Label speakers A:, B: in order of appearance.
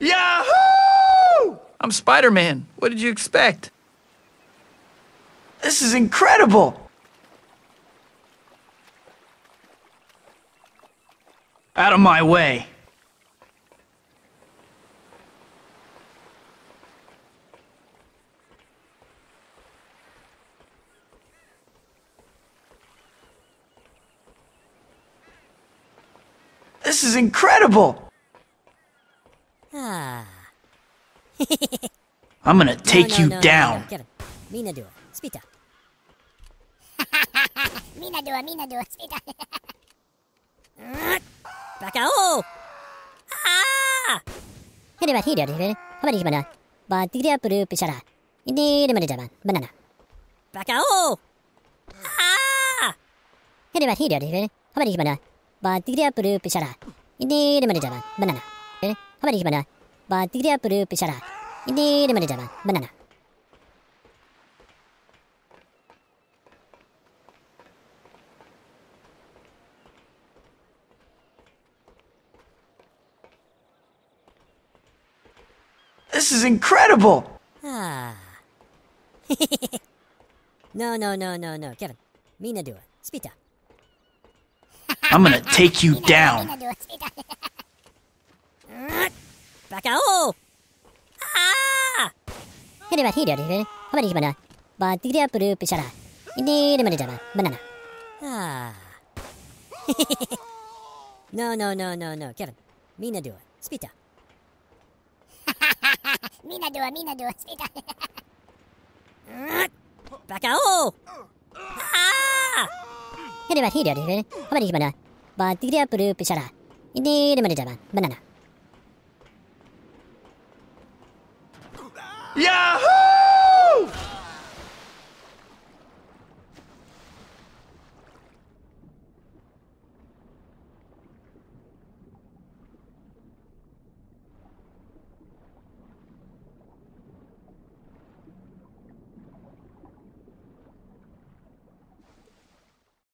A: Yahoo!
B: I'm Spider Man. What did you expect?
A: This is incredible! Out of my way. This is incredible! I'm gonna take
C: no, no,
A: you
C: no,
A: down.
C: Mina dua, spita. Mina dua, mina dua, spita. Bakao! Ah! Hidi bat, hidi hidi bat, hidi bat, bat, tigria puru. Ini di mana jaman, banana. Bakao! Ah! Hidi bat, hidi hidi bat, hidi bat, bat, tigria puru. Ini di mana jaman, banana. Hidi bat, hidi bat, Batteria Peru Pichara. Ini mana jalan? Banana.
A: This is incredible!
C: Ah. no, no, no, no, no, Kevin. Mina do it. Spita.
A: I'm gonna take you down.
C: Macao! Ah! Hidi bat hidi hidi. Apa di mana? Bat tiga puluh bicara. Ini di mana jalan? Banana. Ah. no no no no no Kevin. Mina dua. Spita. mina dua mina dua spita. Macao! Ah! Hidi bat hidi hidi. Apa di mana? Bat tiga puluh bicara. Ini di mana jalan? Banana.
A: Yahoo!